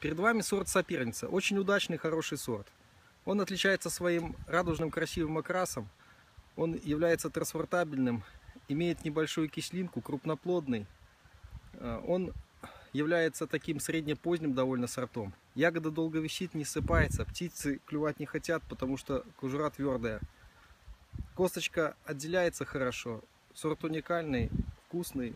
Перед вами сорт соперница. Очень удачный, хороший сорт. Он отличается своим радужным красивым окрасом. Он является трансфортабельным, имеет небольшую кислинку, крупноплодный. Э, он является таким среднепоздним довольно сортом. Ягода долго висит, не сыпается. Птицы клювать не хотят, потому что кожура твердая. Косточка отделяется хорошо. Сорт уникальный, вкусный,